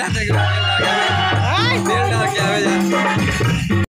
Gracias.